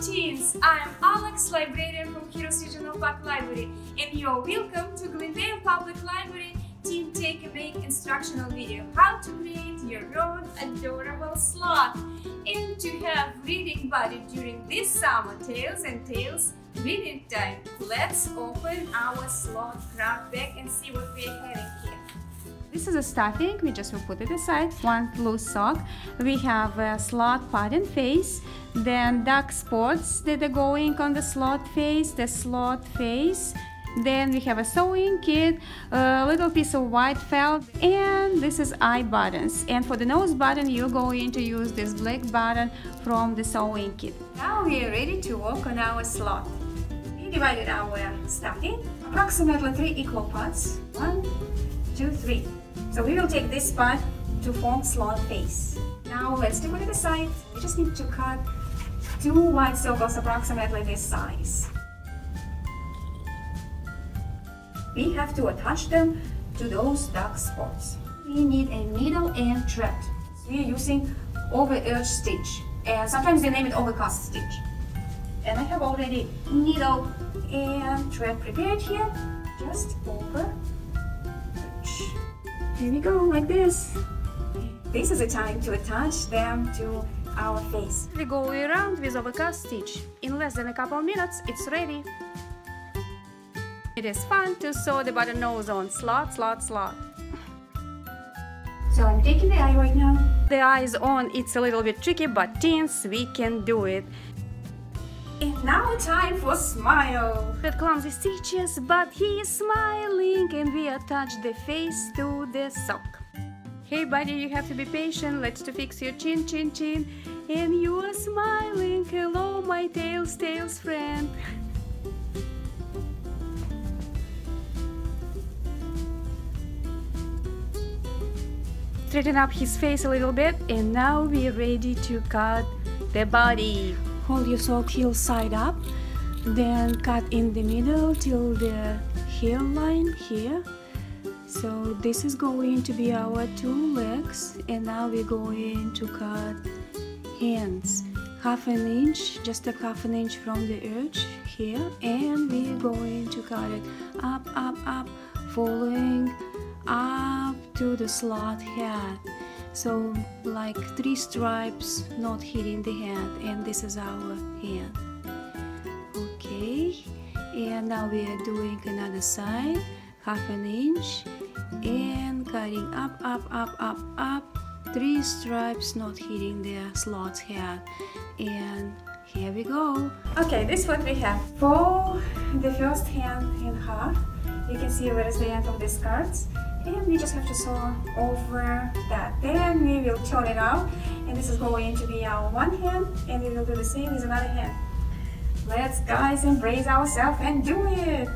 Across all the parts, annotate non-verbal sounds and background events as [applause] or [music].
teens! I'm Alex, librarian from Heroes Regional Park Library, and you're welcome to Glendale Public Library Teen Take and Make instructional video how to create your own adorable sloth and to have reading buddy during this summer Tails and Tales reading time. Let's open our sloth craft bag and see what we're having here. This is a stuffing, we just will put it aside. One blue sock. We have a slot pattern face, then duck spots that are going on the slot face, the slot face. Then we have a sewing kit, a little piece of white felt, and this is eye buttons. And for the nose button, you're going to use this black button from the sewing kit. Now we are ready to work on our slot. We divided our stuffing approximately three equal parts. One, two, three. So we will take this part to form sloth face. Now let's do it aside. We just need to cut two white circles approximately this size. We have to attach them to those dark spots. We need a needle and thread. We are using over edge stitch and sometimes they name it overcast stitch. And I have already needle and thread prepared here. Just over here we go, like this. This is the time to attach them to our face. We go around with overcast stitch. In less than a couple minutes, it's ready. It is fun to sew the button nose on slot, slot, slot. So I'm taking the eye right now. The eye is on, it's a little bit tricky, but teens, we can do it. And now time for smile. With clumsy stitches, but he is smiling and we attach the face to the sock. Hey buddy, you have to be patient, let's to fix your chin, chin, chin. And you are smiling, hello my tails, tails friend. Straighten up his face a little bit and now we're ready to cut the body hold your sock heel side up then cut in the middle till the heel line here. So this is going to be our two legs and now we're going to cut hands. Half an inch just a half an inch from the edge here and we're going to cut it up up up following up to the slot head so like three stripes not hitting the hand and this is our hand. Okay and now we are doing another side half an inch and cutting up up up up up. Three stripes not hitting the sloth's head. And here we go. Okay this is what we have for the first hand in half. You can see where is the end of the skirts and we just have to sew over that then we will turn it out. And this is going to be our one hand and we will do the same with another hand. Let's guys embrace ourselves and do it.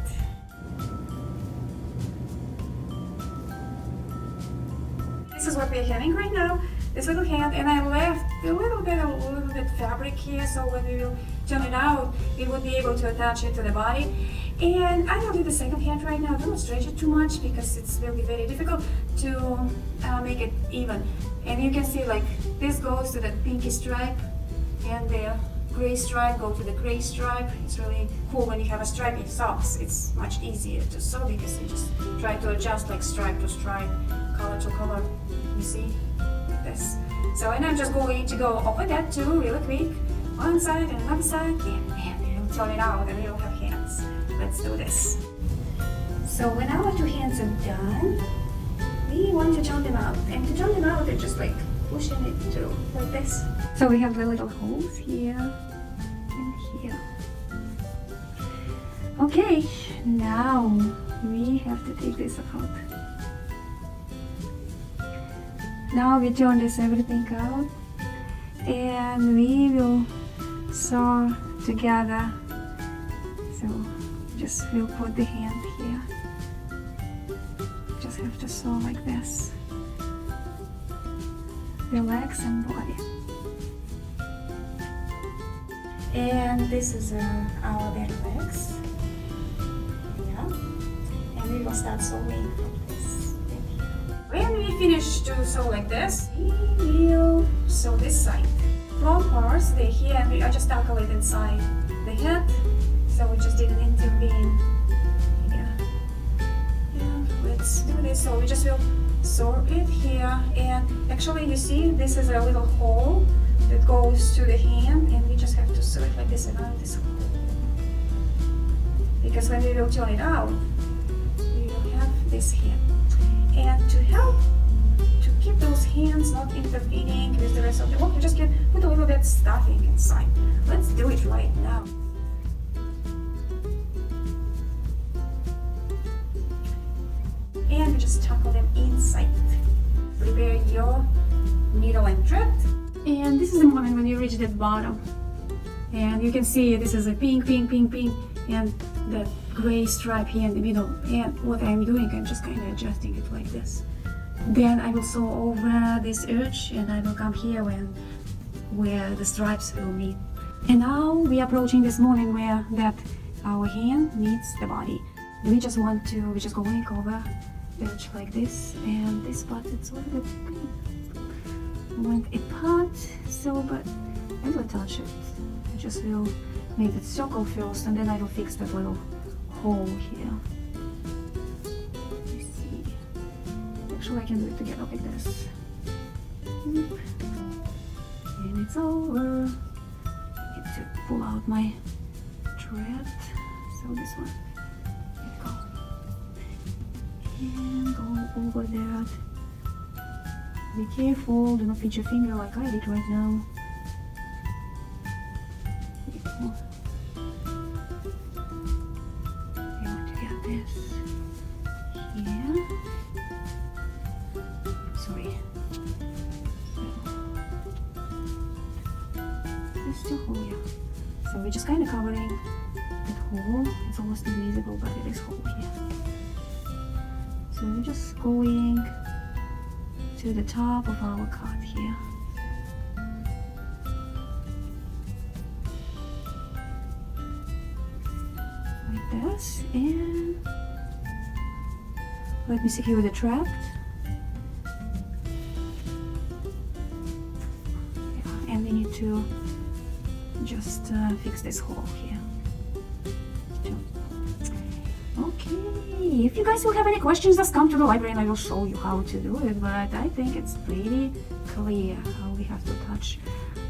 This is what we're having right now this little hand and I left a little bit a little bit fabric here so when we will turn it out we will be able to attach it to the body and I will do the second hand right now. Don't stretch it too much because it's be very difficult to uh, make it even. And you can see like this goes to the pinky stripe and the gray stripe go to the gray stripe. It's really cool when you have a stripe in socks. It's much easier to sew because you just try to adjust like stripe to stripe, color to color. You see? Like this. So and I'm just going to go over that too really quick. One side and another side and, and we'll turn it out and we'll have. Let's do this. So when our two hands are done, we want to turn them out. And to turn them out, they're just like pushing it through like this. So we have the little holes here and here. Okay, now we have to take this out. Now we turn this everything out and we will sew together. So just will put the hand here. Just have to sew like this. Legs and body and this is uh, our back legs. Yeah. And we will start sewing from this. When we finish to sew like this we will sew this side. From parts, the here, we I just it inside the head, so we just didn't intervene here. And let's do this. So we just will sew it here, and actually you see this is a little hole that goes to the hand, and we just have to sew it like this around this hole. Because when we will turn it out, we will have this here. And to help to keep those hands not intervening with the rest of the work, you just can put a little bit stuffing inside. Let's do it right now. And just tuckle them inside. Prepare your needle and thread. And this is the moment when you reach the bottom. And you can see this is a pink, pink, pink, pink, and the gray stripe here in the middle. And what I'm doing, I'm just kind of adjusting it like this. Then I will sew over this edge and I will come here when where the stripes will meet. And now we are approaching this moment where that our hand meets the body. We just want to, we just going over like this and this part it's a little bit went apart so but I will touch it. I just will make it circle first and then I will fix that little hole here. Let's see. Actually I can do it together like this. And it's over. I Need to pull out my thread. So this one. And go over that. Be careful, do not pinch your finger like I did right now. You want to get this here. Sorry. Hole. So we're just kind of covering that hole. It's almost invisible, but it is hole here. We're just going to the top of our cut here. Like this, and let me secure the trap. Yeah, and we need to just uh, fix this hole here. Okay, if you guys will have any questions, just come to the library and I will show you how to do it. But I think it's pretty clear how we have to touch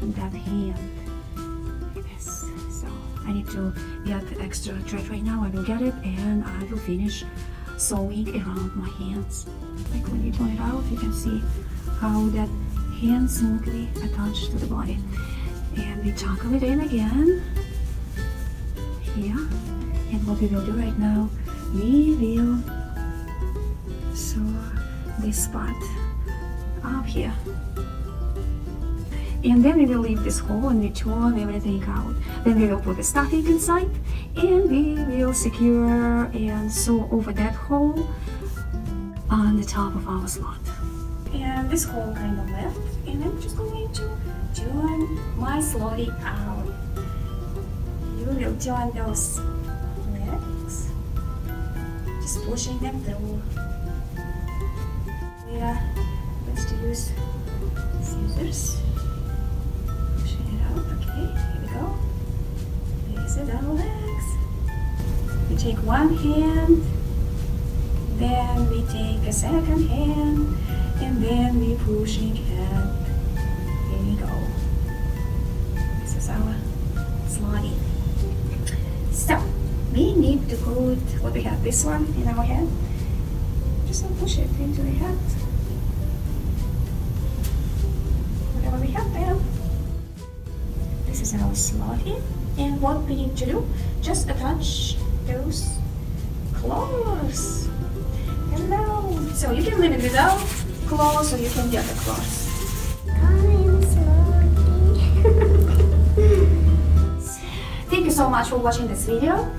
that hand like this. So I need to get the extra thread right now. I will get it and I will finish sewing around my hands. Like when you turn it out, you can see how that hand smoothly attached to the body. And we tuckle it in again here and what we will do right now we will sew this spot up here. And then we will leave this hole and we turn everything out. Then we will put the stuffing inside and we will secure and sew over that hole on the top of our slot. And this hole kind of left and I'm just going to turn my slotty out. You will join those just pushing them through yeah let's use scissors pushing it out okay here we go. These are our legs we take one hand then we take a second hand and then we pushing hand here we go. This is our so to what we have this one in our hand. just push it into the head whatever we have there this is our slot here. and what we need to do just attach those claws. Hello so you can leave it without claws or you can get the claws. [laughs] Thank you so much for watching this video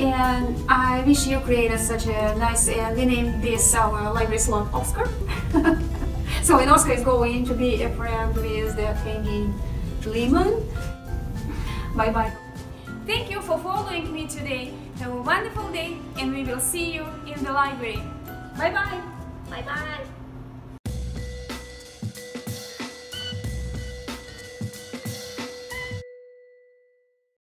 and I wish you created such a nice and we named this our library slot Oscar. [laughs] so and Oscar is going to be a friend with the hanging lemon. Bye bye. Thank you for following me today. Have a wonderful day and we will see you in the library. Bye bye. Bye bye.